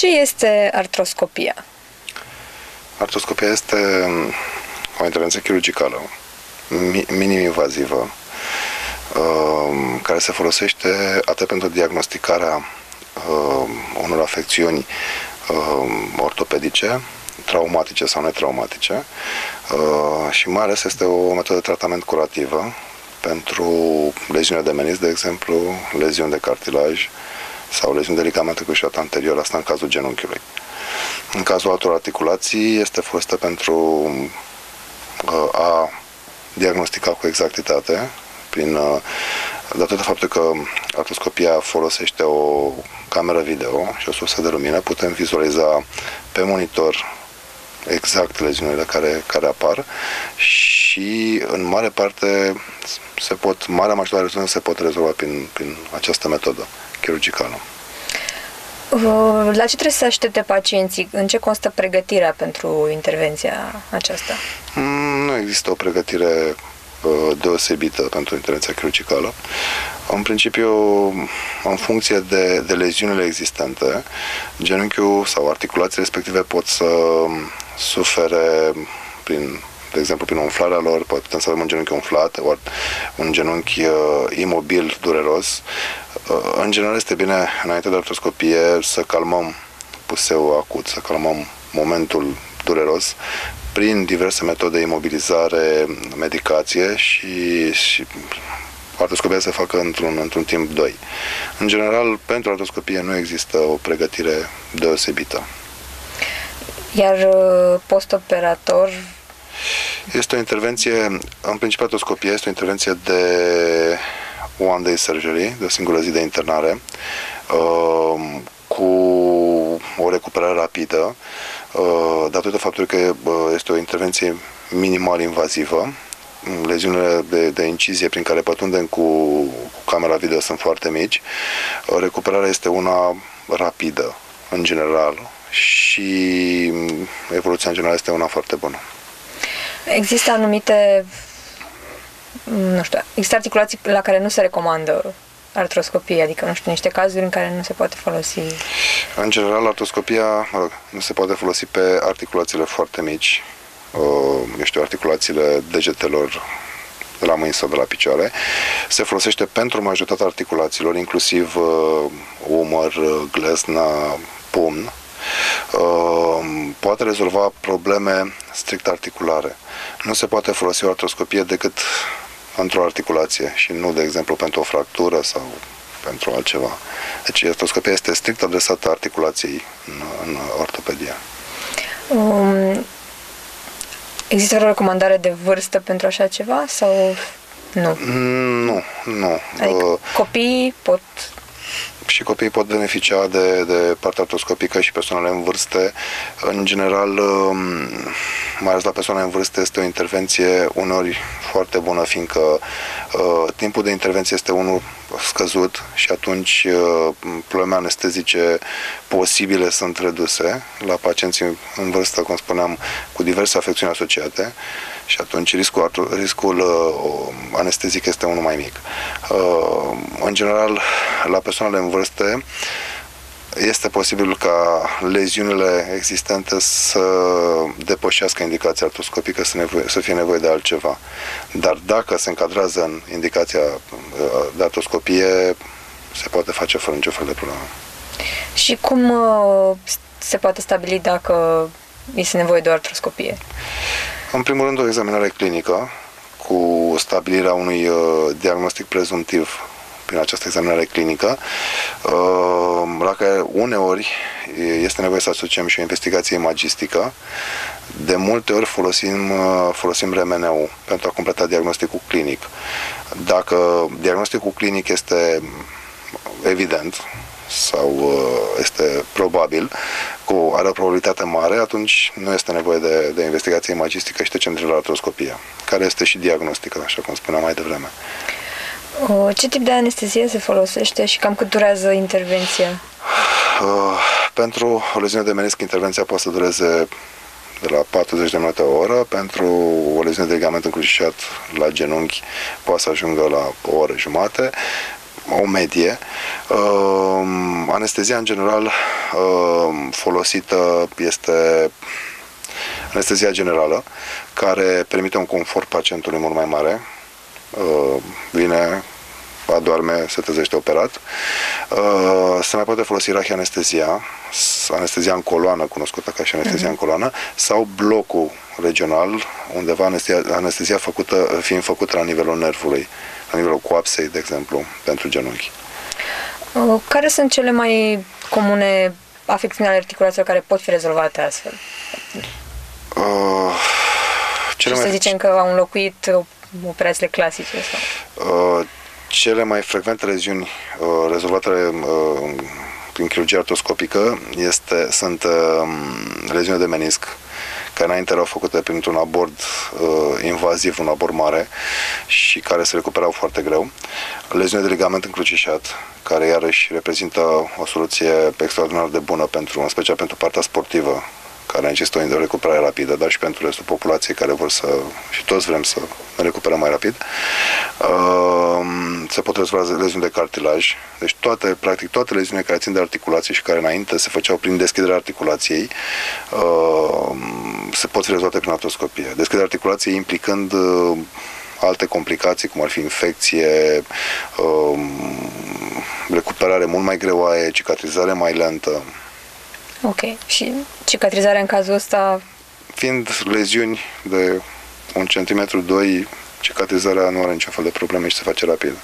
Ce este artroscopia? Artroscopia este um, o intervenție chirurgicală, minim-invazivă, um, care se folosește atât pentru diagnosticarea um, unor afecțiuni ortopedice, traumatice sau netraumatice uh, și mai ales este o metodă de tratament curativă pentru leziune de menis, de exemplu, leziuni de cartilaj sau leziuni de ligamente cruciat anterior, asta în cazul genunchiului. În cazul altor articulații este folosită pentru uh, a diagnostica cu exactitate prin uh, datorită faptului că artroscopia folosește o cameră video și o sursă de lumină, putem vizualiza pe monitor exact leziunile care, care apar și în mare parte se pot, marea majoritate se pot rezolva prin, prin această metodă chirurgicală. Uh, la ce trebuie să aștepte pacienții? În ce constă pregătirea pentru intervenția aceasta? Mm, nu există o pregătire uh, deosebită pentru intervenția chirurgicală. În principiu, în funcție de, de leziunile existente, genunchiul sau articulațiile respective pot să sufere prin de exemplu, prin umflarea lor, putem să avem un genunchi umflat, ori un genunchi uh, imobil, dureros. Uh, în general este bine, înainte de artroscopie, să calmăm puseul acut, să calmăm momentul dureros prin diverse metode de imobilizare, medicație și, și artroscopia se facă într-un, într-un timp 2. În general, pentru artroscopie nu există o pregătire deosebită. Iar uh, postoperator? Este o intervenție, în principiu artroscopia este o intervenție de one day surgery, de o singură zi de internare, uh, cu o recuperare rapidă, uh, datorită faptului că este o intervenție minimal invazivă, leziunile de, de incizie prin care pătundem cu, cu camera video sunt foarte mici. Recuperarea este una rapidă, în general, și evoluția în general este una foarte bună. Există anumite, nu știu, există articulații la care nu se recomandă artroscopie, adică, nu știu, niște cazuri în care nu se poate folosi? În general, artroscopia mă rog, nu se poate folosi pe articulațiile foarte mici, eu știu, articulațiile degetelor de la mâini sau de la picioare. Se folosește pentru majoritatea articulațiilor, inclusiv uh, umăr, glezna, pumn. Uh, poate rezolva probleme strict articulare. Nu se poate folosi o artroscopie decât într-o articulație și nu, de exemplu, pentru o fractură sau pentru altceva. Deci artroscopia este strict adresată articulației în, în ortopedia. Um, Există o recomandare de vârstă pentru așa ceva sau nu? Nu, nu. Adică uh, copiii pot și copiii pot beneficia de, de partea artroscopică și persoanele în vârste. În general, um, mai ales la persoane în vârstă, este o intervenție uneori foarte bună, fiindcă uh, timpul de intervenție este unul scăzut și atunci uh, probleme anestezice posibile sunt reduse la pacienții în vârstă, cum spuneam, cu diverse afecțiuni asociate și atunci riscul, riscul uh, anestezic este unul mai mic. Uh, în general, la persoanele în vârstă, este posibil ca leziunile existente să depășească indicația artroscopică, să, nevoie, să fie nevoie de altceva. Dar dacă se încadrează în indicația uh, de artroscopie, se poate face fără nicio fel de problemă. Și cum uh, se poate stabili dacă este nevoie de o artroscopie? În primul rând, o examinare clinică cu stabilirea unui uh, diagnostic prezumtiv prin această examinare clinică, uh, la care uneori este nevoie să asociem și o investigație imagistică. De multe ori folosim, uh, folosim RMN-ul pentru a completa diagnosticul clinic. Dacă diagnosticul clinic este evident, sau uh, este probabil, cu are o probabilitate mare, atunci nu este nevoie de, de investigație imagistică și trecem de la artroscopie, care este și diagnostică, așa cum spuneam mai devreme. Ce tip de anestezie se folosește și cam cât durează intervenția? Uh, pentru o leziune de menisc, intervenția poate să dureze de la 40 de minute o oră. Pentru o leziune de ligament încrucișat la genunchi poate să ajungă la o oră jumate o medie. Uh, anestezia, în general, uh, folosită este anestezia generală, care permite un confort pacientului mult mai mare. Uh, vine, adorme, se trezește operat. Uh, se mai poate folosi rahianestezia, anestezia în coloană, cunoscută ca și anestezia uh-huh. în coloană, sau blocul regional, undeva anestezia, anestezia făcută, fiind făcută la nivelul nervului, la nivelul coapsei, de exemplu, pentru genunchi. Uh, care sunt cele mai comune afecțiuni ale articulațiilor care pot fi rezolvate astfel? Uh, cele mai... să zicem că au înlocuit operațiile clasice? Sau? Uh, cele mai frecvente leziuni uh, rezolvate uh, prin chirurgie artroscopică este, sunt uh, leziuni de menisc, care înainte erau făcute printr-un abord uh, invaziv, un abord mare și care se recuperau foarte greu. Leziune de ligament încrucișat, care iarăși reprezintă o soluție extraordinar de bună, pentru, în special pentru partea sportivă, care necesită o recuperare rapidă, dar și pentru restul populației care vor să, și toți vrem să ne recuperăm mai rapid. Uh, se pot rezolva leziuni de cartilaj, deci toate, practic toate leziunile care țin de articulație și care înainte se făceau prin deschiderea articulației, uh, se pot fi rezolvate prin artroscopie. Deschiderea articulației implicând uh, alte complicații, cum ar fi infecție, recuperare mult mai greoaie, cicatrizare mai lentă. Ok. Și cicatrizarea în cazul ăsta? Fiind leziuni de un centimetru, doi, cicatrizarea nu are niciun fel de probleme și se face rapid.